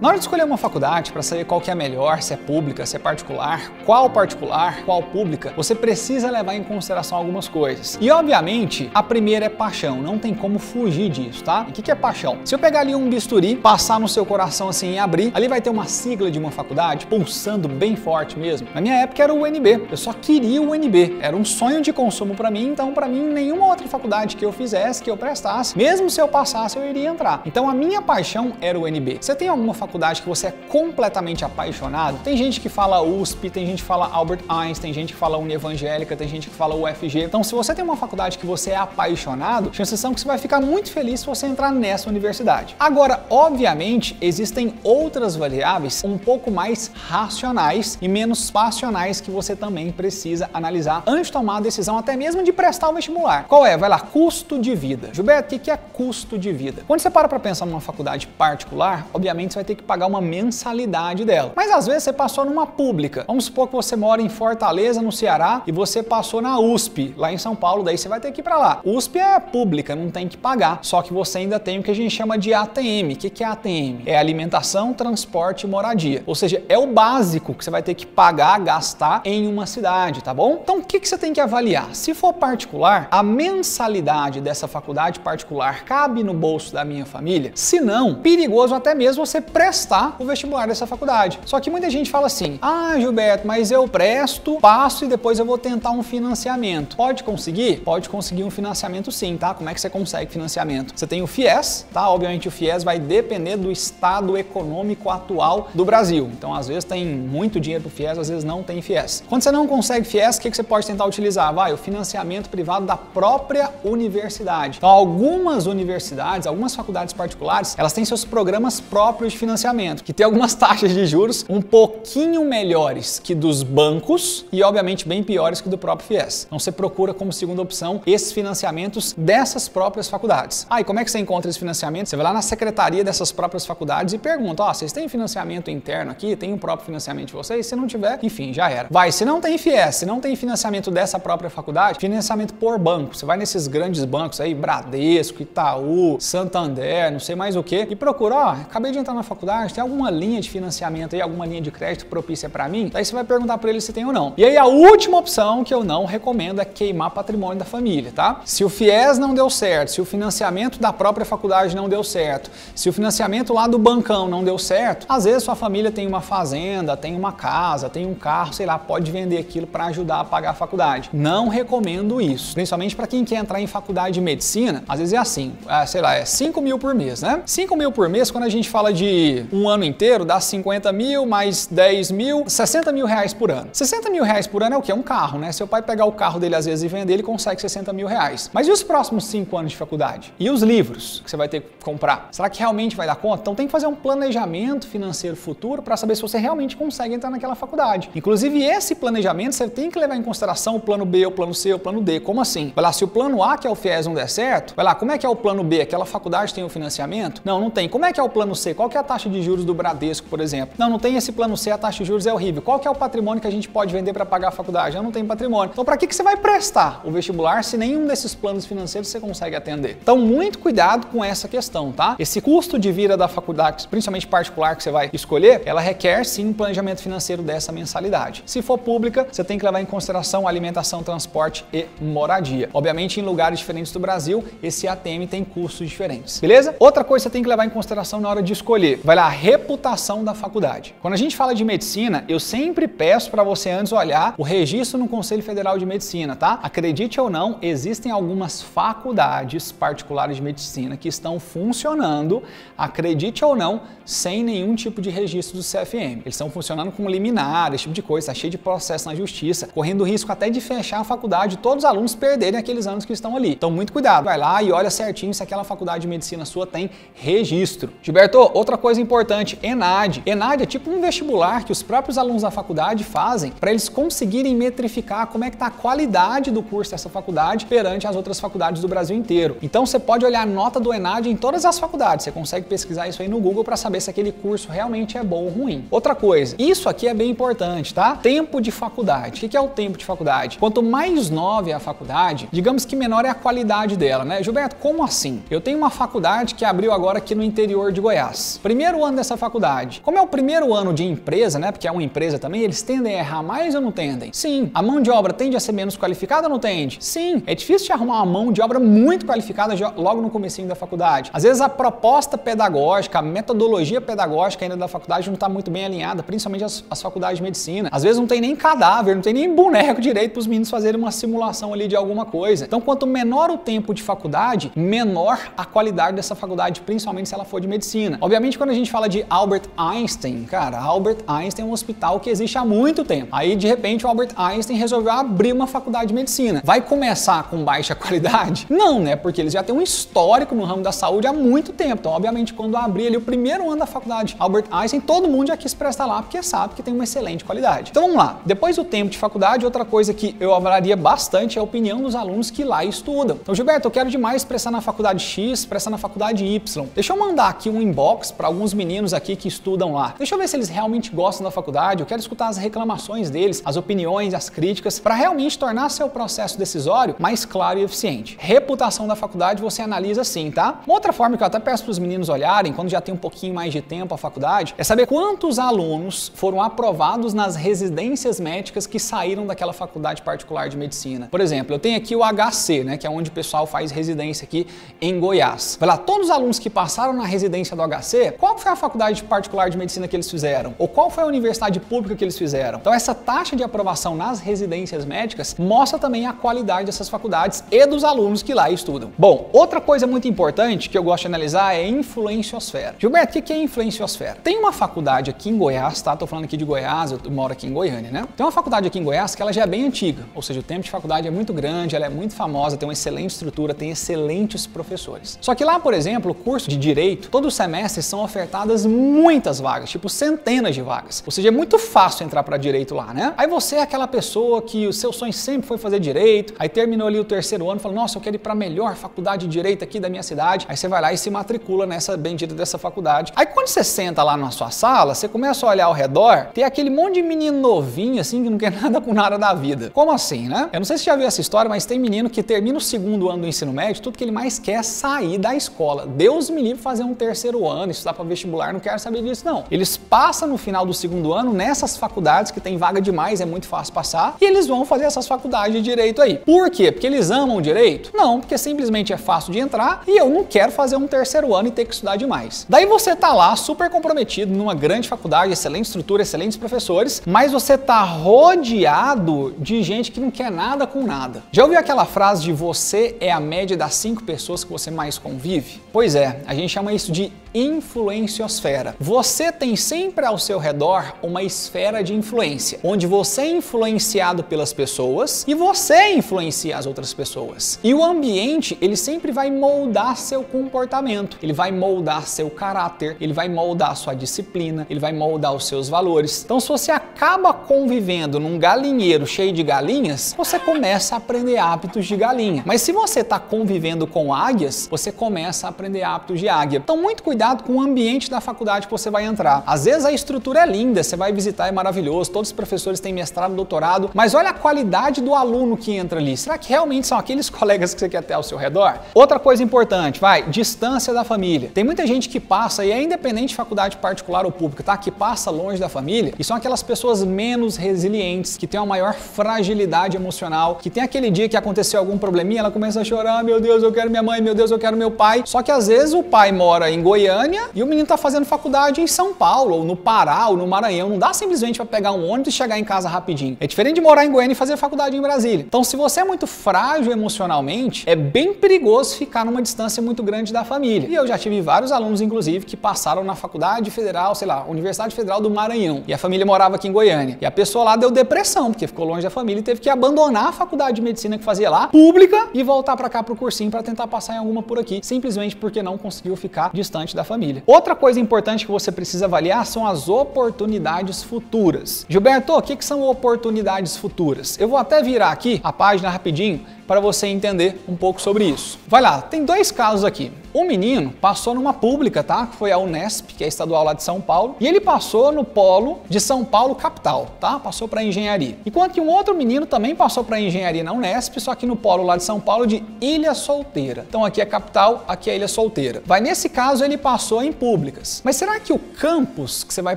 Na hora de escolher uma faculdade para saber qual que é melhor, se é pública, se é particular, qual particular, qual pública, você precisa levar em consideração algumas coisas. E obviamente, a primeira é paixão, não tem como fugir disso, tá? E o que, que é paixão? Se eu pegar ali um bisturi, passar no seu coração assim e abrir, ali vai ter uma sigla de uma faculdade pulsando bem forte mesmo. Na minha época era o UNB, eu só queria o UNB, era um sonho de consumo para mim, então para mim nenhuma outra faculdade que eu fizesse, que eu prestasse, mesmo se eu passasse, eu iria entrar. Então a minha paixão era o UNB. Você tem alguma faculdade que você é completamente apaixonado, tem gente que fala USP, tem gente que fala Albert Einstein, tem gente que fala Evangélica, tem gente que fala UFG. Então, se você tem uma faculdade que você é apaixonado, chances são que você vai ficar muito feliz se você entrar nessa universidade. Agora, obviamente, existem outras variáveis um pouco mais racionais e menos passionais que você também precisa analisar antes de tomar a decisão até mesmo de prestar o vestibular. Qual é? Vai lá, custo de vida. Gilberto, o que é custo de vida? Quando você para para pensar numa faculdade particular, obviamente você vai ter que que pagar uma mensalidade dela. Mas às vezes você passou numa pública. Vamos supor que você mora em Fortaleza, no Ceará, e você passou na USP, lá em São Paulo, daí você vai ter que ir para lá. USP é pública, não tem que pagar. Só que você ainda tem o que a gente chama de ATM. O que é ATM? É alimentação, transporte e moradia. Ou seja, é o básico que você vai ter que pagar, gastar em uma cidade, tá bom? Então o que você tem que avaliar? Se for particular, a mensalidade dessa faculdade particular cabe no bolso da minha família? Se não, perigoso até mesmo você prestar o vestibular dessa faculdade. Só que muita gente fala assim: ah, Gilberto, mas eu presto, passo e depois eu vou tentar um financiamento. Pode conseguir? Pode conseguir um financiamento sim, tá? Como é que você consegue financiamento? Você tem o FIES, tá? Obviamente o FIES vai depender do estado econômico atual do Brasil. Então, às vezes tem muito dinheiro pro FIES, às vezes não tem FIES. Quando você não consegue FIES, o que, que você pode tentar utilizar? Vai, o financiamento privado da própria universidade. Então, algumas universidades, algumas faculdades particulares, elas têm seus programas próprios de financiamento financiamento, que tem algumas taxas de juros um pouquinho melhores que dos bancos e, obviamente, bem piores que do próprio FIES. Então, você procura como segunda opção esses financiamentos dessas próprias faculdades. Ah, e como é que você encontra esse financiamento? Você vai lá na secretaria dessas próprias faculdades e pergunta: ó, oh, vocês têm financiamento interno aqui? Tem o um próprio financiamento de vocês? Se não tiver, enfim, já era. Vai, se não tem FIES, se não tem financiamento dessa própria faculdade, financiamento por banco. Você vai nesses grandes bancos aí, Bradesco, Itaú, Santander, não sei mais o que, e procura, ó, oh, acabei de entrar na faculdade faculdade, tem alguma linha de financiamento aí, alguma linha de crédito propícia para mim? Daí você vai perguntar para ele se tem ou não. E aí a última opção que eu não recomendo é queimar patrimônio da família, tá? Se o FIES não deu certo, se o financiamento da própria faculdade não deu certo, se o financiamento lá do bancão não deu certo, às vezes sua família tem uma fazenda, tem uma casa, tem um carro, sei lá, pode vender aquilo para ajudar a pagar a faculdade. Não recomendo isso, principalmente para quem quer entrar em faculdade de medicina, às vezes é assim, é, sei lá, é 5 mil por mês, né? 5 mil por mês, quando a gente fala de um ano inteiro dá 50 mil, mais 10 mil, 60 mil reais por ano. 60 mil reais por ano é o que? É um carro, né? Seu pai pegar o carro dele às vezes e vender, ele consegue 60 mil reais. Mas e os próximos 5 anos de faculdade? E os livros que você vai ter que comprar? Será que realmente vai dar conta? Então tem que fazer um planejamento financeiro futuro para saber se você realmente consegue entrar naquela faculdade. Inclusive, esse planejamento você tem que levar em consideração o plano B, o plano C, o plano D. Como assim? Vai lá, se o plano A, que é o FIES, não der certo, vai lá, como é que é o plano B? Aquela faculdade tem o financiamento? Não, não tem. Como é que é o plano C? Qual que é a taxa de juros do Bradesco, por exemplo. Não, não tem esse plano C, a taxa de juros é horrível. Qual que é o patrimônio que a gente pode vender para pagar a faculdade? Eu não tenho patrimônio. Então, para que, que você vai prestar o vestibular se nenhum desses planos financeiros você consegue atender? Então, muito cuidado com essa questão, tá? Esse custo de vida da faculdade, principalmente particular que você vai escolher, ela requer sim um planejamento financeiro dessa mensalidade. Se for pública, você tem que levar em consideração alimentação, transporte e moradia. Obviamente, em lugares diferentes do Brasil, esse ATM tem custos diferentes. Beleza? Outra coisa que você tem que levar em consideração na hora de escolher, vai lá, reputação da faculdade. Quando a gente fala de medicina, eu sempre peço para você antes olhar o registro no Conselho Federal de Medicina, tá? Acredite ou não, existem algumas faculdades particulares de medicina que estão funcionando, acredite ou não, sem nenhum tipo de registro do CFM. Eles estão funcionando com liminar, esse tipo de coisa, tá cheio de processo na justiça, correndo risco até de fechar a faculdade todos os alunos perderem aqueles anos que estão ali. Então, muito cuidado. Vai lá e olha certinho se aquela faculdade de medicina sua tem registro. Gilberto, outra coisa importante, ENAD. ENAD é tipo um vestibular que os próprios alunos da faculdade fazem para eles conseguirem metrificar como é que está a qualidade do curso dessa faculdade perante as outras faculdades do Brasil inteiro. Então você pode olhar a nota do ENAD em todas as faculdades. Você consegue pesquisar isso aí no Google para saber se aquele curso realmente é bom ou ruim. Outra coisa, isso aqui é bem importante, tá? Tempo de faculdade. O que é o tempo de faculdade? Quanto mais nova é a faculdade, digamos que menor é a qualidade dela, né? Gilberto, como assim? Eu tenho uma faculdade que abriu agora aqui no interior de Goiás. Primeiro primeiro ano dessa faculdade. Como é o primeiro ano de empresa, né? Porque é uma empresa também, eles tendem a errar mais ou não tendem? Sim. A mão de obra tende a ser menos qualificada ou não tende? Sim. É difícil de arrumar uma mão de obra muito qualificada logo no comecinho da faculdade. Às vezes a proposta pedagógica, a metodologia pedagógica ainda da faculdade não está muito bem alinhada, principalmente as, as faculdades de medicina. Às vezes não tem nem cadáver, não tem nem boneco direito para os meninos fazerem uma simulação ali de alguma coisa. Então, quanto menor o tempo de faculdade, menor a qualidade dessa faculdade, principalmente se ela for de medicina. Obviamente, quando a gente fala de Albert Einstein, cara, Albert Einstein é um hospital que existe há muito tempo. Aí, de repente, o Albert Einstein resolveu abrir uma faculdade de medicina. Vai começar com baixa qualidade? Não, né? Porque eles já têm um histórico no ramo da saúde há muito tempo. Então, obviamente, quando abrir ali o primeiro ano da faculdade Albert Einstein, todo mundo já quis prestar lá porque sabe que tem uma excelente qualidade. Então, vamos lá. Depois do tempo de faculdade, outra coisa que eu avaliaria bastante é a opinião dos alunos que lá estudam. Então, Gilberto, eu quero demais prestar na faculdade X, prestar na faculdade Y. Deixa eu mandar aqui um inbox para alguns meninos aqui que estudam lá. Deixa eu ver se eles realmente gostam da faculdade. Eu quero escutar as reclamações deles, as opiniões, as críticas, para realmente tornar seu processo decisório mais claro e eficiente. Reputação da faculdade você analisa assim, tá? Uma outra forma que eu até peço para os meninos olharem, quando já tem um pouquinho mais de tempo a faculdade, é saber quantos alunos foram aprovados nas residências médicas que saíram daquela faculdade particular de medicina. Por exemplo, eu tenho aqui o HC, né, que é onde o pessoal faz residência aqui em Goiás. Vai lá, todos os alunos que passaram na residência do HC, qual foi a faculdade particular de medicina que eles fizeram? Ou qual foi a universidade pública que eles fizeram? Então essa taxa de aprovação nas residências médicas mostra também a qualidade dessas faculdades e dos alunos que lá estudam. Bom, outra coisa muito importante que eu gosto de analisar é influenciosfera. Gilberto, o que é influenciosfera? Tem uma faculdade aqui em Goiás, tá? Tô falando aqui de Goiás, eu moro aqui em Goiânia, né? Tem uma faculdade aqui em Goiás que ela já é bem antiga, ou seja, o tempo de faculdade é muito grande, ela é muito famosa, tem uma excelente estrutura, tem excelentes professores. Só que lá, por exemplo, o curso de direito, todo semestre são ofertadas muitas vagas, tipo centenas de vagas. Ou seja, é muito fácil entrar para direito lá, né? Aí você é aquela pessoa que o seu sonho sempre foi fazer direito, aí terminou ali o terceiro ano, falou: "Nossa, eu quero ir para a melhor faculdade de direito aqui da minha cidade". Aí você vai lá e se matricula nessa bendita dessa faculdade. Aí quando você senta lá na sua sala, você começa a olhar ao redor, tem aquele monte de menino novinho assim que não quer nada com nada da vida. Como assim, né? Eu não sei se você já viu essa história, mas tem menino que termina o segundo ano do ensino médio, tudo que ele mais quer é sair da escola. Deus me livre fazer um terceiro ano, estudar para vestibular, não quero saber disso não. Eles passam no final do segundo ano nessas faculdades que tem vaga demais, é muito fácil passar, e eles vão fazer essas faculdades de direito aí. Por quê? Porque eles amam direito? Não, porque simplesmente é fácil de entrar e eu não quero fazer um terceiro ano e ter que estudar demais. Daí você tá lá super comprometido numa grande faculdade, excelente estrutura, excelentes professores, mas você tá rodeado de gente que não quer nada com nada. Já ouviu aquela frase de você é a média das cinco pessoas que você mais convive? Pois é, a gente chama isso de influenciosfera. Você tem sempre ao seu redor uma esfera de influência, onde você é influenciado pelas pessoas e você influencia as outras pessoas. E o ambiente, ele sempre vai moldar seu comportamento, ele vai moldar seu caráter, ele vai moldar sua disciplina, ele vai moldar os seus valores. Então, se você acaba convivendo num galinheiro cheio de galinhas, você começa a aprender hábitos de galinha. Mas se você está convivendo com águias, você começa a aprender hábitos de águia. Então, muito cuidado cuidado com o ambiente da faculdade que você vai entrar. Às vezes a estrutura é linda, você vai visitar, é maravilhoso, todos os professores têm mestrado, doutorado, mas olha a qualidade do aluno que entra ali. Será que realmente são aqueles colegas que você quer ter ao seu redor? Outra coisa importante, vai, distância da família. Tem muita gente que passa, e é independente de faculdade particular ou pública, tá? Que passa longe da família, e são aquelas pessoas menos resilientes, que têm uma maior fragilidade emocional, que tem aquele dia que aconteceu algum probleminha, ela começa a chorar, meu Deus, eu quero minha mãe, meu Deus, eu quero meu pai. Só que às vezes o pai mora em Goiânia, Goiânia e o menino está fazendo faculdade em São Paulo, ou no Pará, ou no Maranhão. Não dá simplesmente para pegar um ônibus e chegar em casa rapidinho. É diferente de morar em Goiânia e fazer faculdade em Brasília. Então, se você é muito frágil emocionalmente, é bem perigoso ficar numa distância muito grande da família. E eu já tive vários alunos, inclusive, que passaram na faculdade federal, sei lá, Universidade Federal do Maranhão. E a família morava aqui em Goiânia. E a pessoa lá deu depressão, porque ficou longe da família e teve que abandonar a faculdade de medicina que fazia lá, pública, e voltar para cá pro cursinho para tentar passar em alguma por aqui, simplesmente porque não conseguiu ficar distante da família. Outra coisa importante que você precisa avaliar são as oportunidades futuras. Gilberto, o que, que são oportunidades futuras? Eu vou até virar aqui a página rapidinho para você entender um pouco sobre isso. Vai lá, tem dois casos aqui. O menino passou numa pública, tá? Que foi a Unesp, que é estadual lá de São Paulo, e ele passou no polo de São Paulo capital, tá? Passou para engenharia. Enquanto que um outro menino também passou para engenharia na Unesp, só que no polo lá de São Paulo de Ilha Solteira. Então aqui é capital, aqui é Ilha Solteira. Vai nesse caso ele passou em públicas. Mas será que o campus que você vai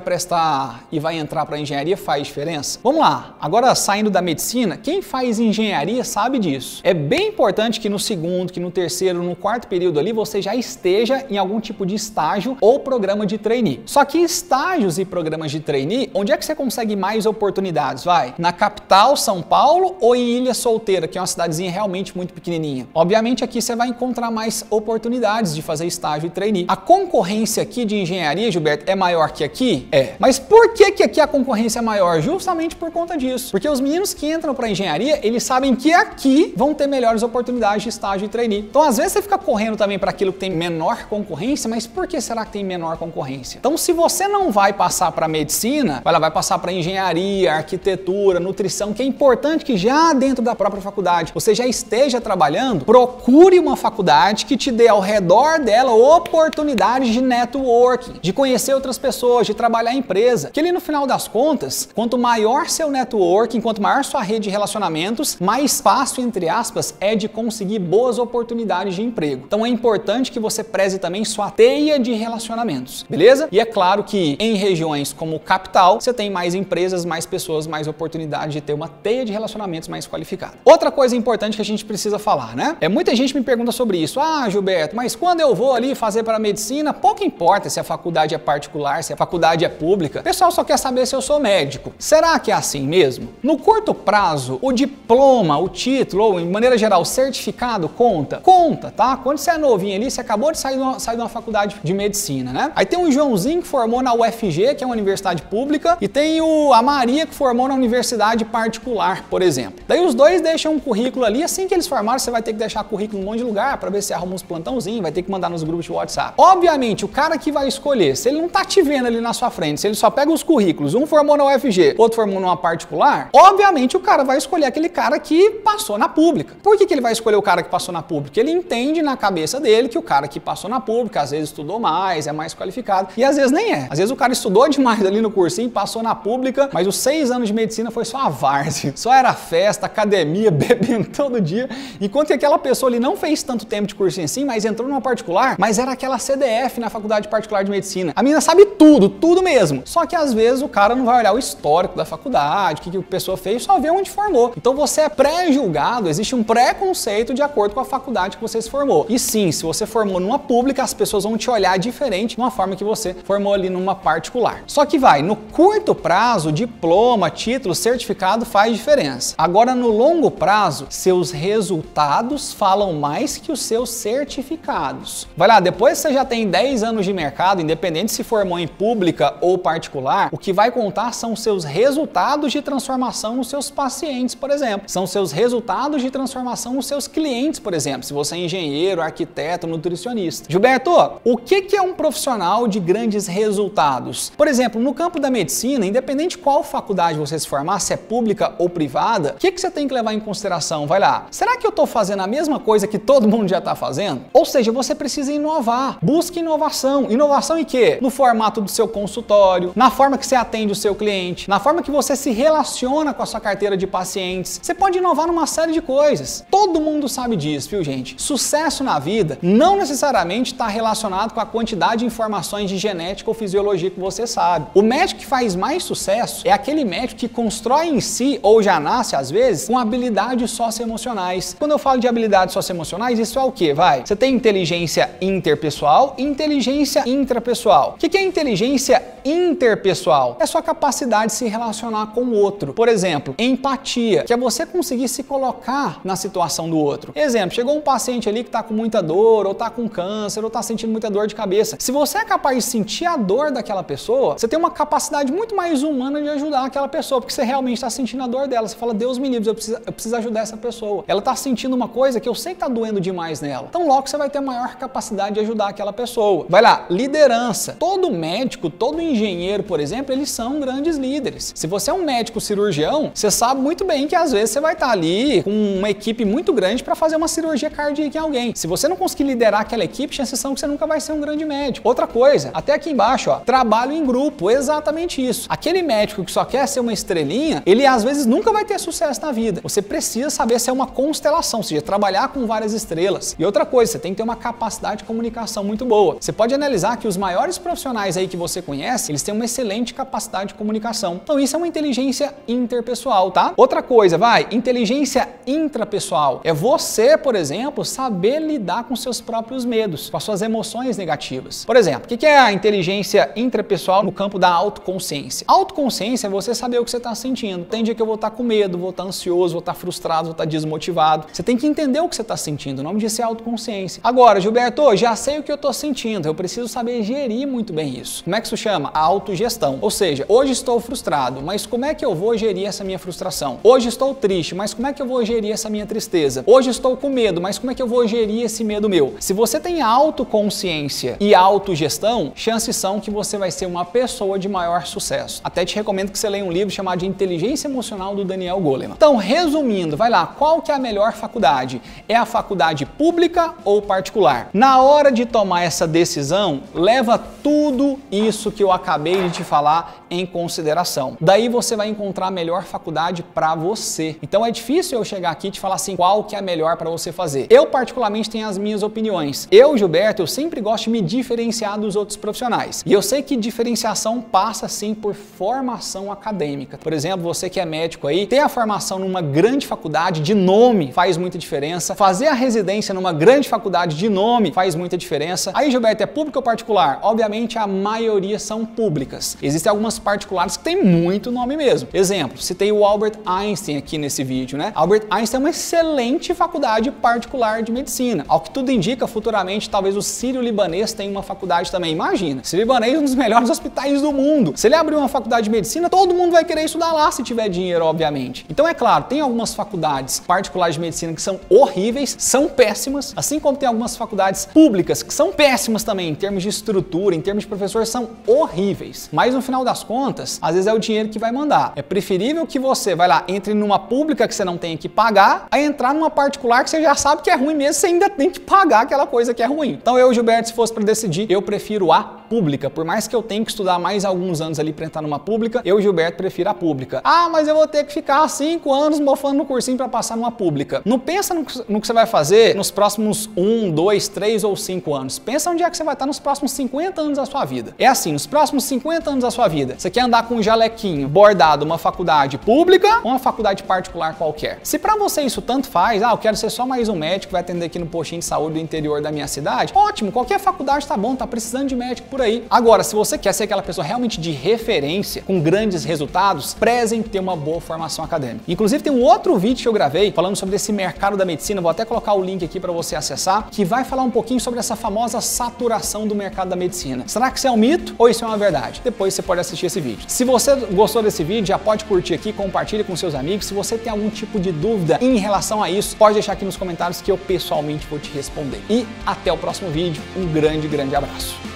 prestar e vai entrar para engenharia faz diferença? Vamos lá. Agora saindo da medicina, quem faz engenharia sabe disso. É bem importante que no segundo, que no terceiro, no quarto período ali você já esteja em algum tipo de estágio ou programa de trainee. Só que estágios e programas de trainee, onde é que você consegue mais oportunidades? Vai? Na capital, São Paulo ou em Ilha Solteira, que é uma cidadezinha realmente muito pequenininha? Obviamente aqui você vai encontrar mais oportunidades de fazer estágio e trainee. A concorrência aqui de engenharia, Gilberto, é maior que aqui? É. Mas por que que aqui a concorrência é maior? Justamente por conta disso. Porque os meninos que entram para engenharia, eles sabem que aqui vão ter melhores oportunidades de estágio e trainee. Então, às vezes você fica correndo também para aquilo que tem menor concorrência, mas por que será que tem menor concorrência? Então, se você não vai passar para medicina, ela vai passar para engenharia, arquitetura, nutrição, que é importante que já dentro da própria faculdade você já esteja trabalhando, procure uma faculdade que te dê ao redor dela oportunidades de networking, de conhecer outras pessoas, de trabalhar em empresa. Que ali no final das contas, quanto maior seu networking, quanto maior sua rede de relacionamentos, mais fácil, entre aspas, é de conseguir boas oportunidades de emprego. Então é importante que você preze também sua teia de relacionamentos, beleza? E é claro que em regiões como capital, você tem mais empresas, mais pessoas, mais oportunidade de ter uma teia de relacionamentos mais qualificada. Outra coisa importante que a gente precisa falar, né? É muita gente me pergunta sobre isso. Ah, Gilberto, mas quando eu vou ali fazer para medicina, pouco importa se a faculdade é particular, se a faculdade é pública. O pessoal só quer saber se eu sou médico. Será que é assim mesmo? No curto prazo, o diploma, o título, ou em maneira geral, certificado conta? Conta, tá? Quando você é novinho ali, você acabou de sair de uma, sair de uma faculdade de medicina, né? Aí tem o Joãozinho que formou na UFG, que é uma universidade pública, e tem o, a Maria que formou na universidade particular, por exemplo. Daí os dois deixam um currículo ali, assim que eles formaram, você vai ter que deixar currículo em um monte de lugar para ver se arruma uns plantãozinhos, vai ter que mandar nos grupos de WhatsApp. Obviamente, o cara que vai escolher, se ele não tá te vendo ali na sua frente, se ele só pega os currículos, um formou na UFG, outro formou numa particular, obviamente o cara vai escolher aquele cara que passou na pública. Por que, que ele vai escolher o cara que passou na pública? Ele entende na cabeça dele que o cara que passou na pública às vezes estudou mais, é mais qualificado, e às vezes nem é. Às vezes o cara estudou demais ali no cursinho, passou na pública, mas os seis anos de medicina foi só a várzea, só era festa, academia, bebendo todo dia, enquanto que aquela pessoa ali não fez tanto tempo de cursinho assim, mas entrou numa particular, mas era aquela CDF na faculdade particular de medicina. A menina sabe tudo, tudo mesmo. Só que às vezes o cara não vai olhar o histórico da faculdade, o que, que a pessoa fez, só vê onde formou. Então você é pré-julgado, existe um preconceito de acordo com a faculdade que você se formou. E sim, se você formou numa pública, as pessoas vão te olhar diferente de uma forma que você formou ali numa particular. Só que vai, no curto prazo, diploma, título, certificado faz diferença. Agora no longo prazo, seus resultados falam mais que os seus certificados. Vai lá, depois que você já tem 10 anos de mercado, independente se formou em pública ou particular, o que vai contar são seus resultados de transformação nos seus pacientes, por exemplo. São seus resultados de transformação nos seus clientes, por exemplo, se você é engenheiro, arquiteto, nutricionista. Gilberto, o que é um profissional de grandes resultados? Por exemplo, no campo da medicina, independente qual faculdade você se formar, se é pública ou privada, o que, que você tem que levar em consideração? Vai lá. Será que eu estou fazendo a mesma coisa que todo mundo já está fazendo? Ou seja, você precisa inovar. Busque inovação. Inovação em quê? No formato do seu consultório, na forma que você atende o seu cliente, na forma que você se relaciona com a sua carteira de pacientes. Você pode inovar numa série de coisas. Todo mundo sabe disso, viu, gente? Sucesso na vida não necessariamente está relacionado com a quantidade de informações de genética ou fisiologia que você sabe. O médico que faz mais sucesso é aquele médico que constrói em si, ou já nasce às vezes, com habilidades socioemocionais. Quando eu falo de habilidades socioemocionais, isso é o que? Vai. Você tem inteligência interpessoal e inteligência intrapessoal. O que é inteligência interpessoal? É sua capacidade de se relacionar com o outro. Por exemplo, empatia, que é você conseguir se colocar na situação do outro. Exemplo, chegou um paciente ali que está com muita dor, ou está com câncer, ou está sentindo muita dor de cabeça. Se você é capaz de sentir a dor daquela pessoa, você tem uma capacidade muito mais humana de ajudar aquela pessoa, porque você realmente está sentindo a dor dela. Você fala, Deus me livre, eu preciso, eu preciso ajudar essa pessoa. Ela está sentindo uma coisa que eu sei que está doendo demais nela. Então logo você vai ter maior capacidade de ajudar aquela pessoa. Vai lá, liderança. Todo médico, todo engenheiro, por exemplo, eles são grandes líderes. Se você é um médico cirurgião, você sabe muito bem que às vezes você vai estar ali com um uma equipe muito grande para fazer uma cirurgia cardíaca em alguém. Se você não conseguir liderar aquela equipe, chances são que você nunca vai ser um grande médico. Outra coisa, até aqui embaixo, ó, trabalho em grupo, exatamente isso. Aquele médico que só quer ser uma estrelinha, ele às vezes nunca vai ter sucesso na vida. Você precisa saber se é uma constelação, ou seja, trabalhar com várias estrelas. E outra coisa, você tem que ter uma capacidade de comunicação muito boa. Você pode analisar que os maiores profissionais aí que você conhece, eles têm uma excelente capacidade de comunicação. Então isso é uma inteligência interpessoal, tá? Outra coisa, vai, inteligência intrapessoal. É você, por exemplo, saber lidar com seus próprios medos, com as suas emoções negativas. Por exemplo, o que é a inteligência intrapessoal no campo da autoconsciência? Autoconsciência é você saber o que você está sentindo. Tem dia que eu vou estar tá com medo, vou estar tá ansioso, vou estar tá frustrado, vou estar desmotivado. Você tem que entender o que você está sentindo. O nome disso é autoconsciência. Agora, Gilberto, já sei o que eu estou sentindo. Eu preciso saber gerir muito bem isso. Como é que isso chama? A autogestão. Ou seja, hoje estou frustrado, mas como é que eu vou gerir essa minha frustração? Hoje estou triste, mas como é que eu vou gerir essa minha tristeza? Hoje estou com medo, mas como é que eu vou gerir esse medo meu? Se você tem autoconsciência e autogestão, chances são que você vai ser uma pessoa de maior sucesso. Até te recomendo que você leia um livro chamado Inteligência Emocional do Daniel Goleman. Então, resumindo, vai lá, qual que é a melhor faculdade? É a faculdade pública ou particular? Na hora de tomar essa decisão, leva tudo isso que eu acabei de te falar em consideração. Daí você vai encontrar a melhor faculdade para você. Então é difícil eu chegar aqui e te falar assim qual que é a melhor para você fazer. Eu particularmente tenho as minhas opiniões. Eu, Gilberto, eu sempre gosto de me diferenciar dos outros profissionais. E eu sei que diferenciação passa sim por formação acadêmica. Por exemplo, você que é médico aí, ter a formação numa grande faculdade de nome faz muita diferença. Fazer a residência numa grande faculdade de nome faz muita diferença. Aí, Gilberto, é público ou particular? Obviamente a maioria são públicas. Existem algumas particulares que têm muito nome mesmo. Exemplo, citei o Albert Einstein aqui nesse vídeo, né? Albert Einstein uma excelente faculdade particular de medicina. Ao que tudo indica, futuramente talvez o Sírio-Libanês tenha uma faculdade também. Imagina, Sírio-Libanês é um dos melhores hospitais do mundo. Se ele abrir uma faculdade de medicina, todo mundo vai querer estudar lá se tiver dinheiro, obviamente. Então é claro, tem algumas faculdades particulares de medicina que são horríveis, são péssimas, assim como tem algumas faculdades públicas que são péssimas também em termos de estrutura, em termos de professor, são horríveis. Mas no final das contas, às vezes é o dinheiro que vai mandar. É preferível que você, vai lá, entre numa pública que você não tem que pagar, a entrar numa particular que você já sabe que é ruim mesmo, você ainda tem que pagar aquela coisa que é ruim. Então eu, Gilberto, se fosse para decidir, eu prefiro a pública. Por mais que eu tenha que estudar mais alguns anos ali para entrar numa pública, eu, Gilberto, prefiro a pública. Ah, mas eu vou ter que ficar cinco anos mofando no cursinho para passar numa pública. Não pensa no que, no que, você vai fazer nos próximos um, dois, três ou cinco anos. Pensa onde é que você vai estar nos próximos 50 anos da sua vida. É assim, nos próximos 50 anos da sua vida, você quer andar com um jalequinho bordado uma faculdade pública ou uma faculdade particular qualquer? Se para você isso tanto faz, ah, eu quero ser só mais um médico que vai atender aqui no postinho de saúde do interior da minha cidade, ótimo, qualquer faculdade tá bom, tá precisando de médico por aí. Agora, se você quer ser aquela pessoa realmente de referência, com grandes resultados, prezem ter uma boa formação acadêmica. Inclusive, tem um outro vídeo que eu gravei falando sobre esse mercado da medicina, vou até colocar o link aqui para você acessar, que vai falar um pouquinho sobre essa famosa saturação do mercado da medicina. Será que isso é um mito ou isso é uma verdade? Depois você pode assistir esse vídeo. Se você gostou desse vídeo, já pode curtir aqui, compartilhe com seus amigos. Se você tem algum tipo de dúvida em relação a isso, pode deixar aqui nos comentários que eu pessoalmente vou te responder. E até o próximo vídeo. Um grande, grande abraço.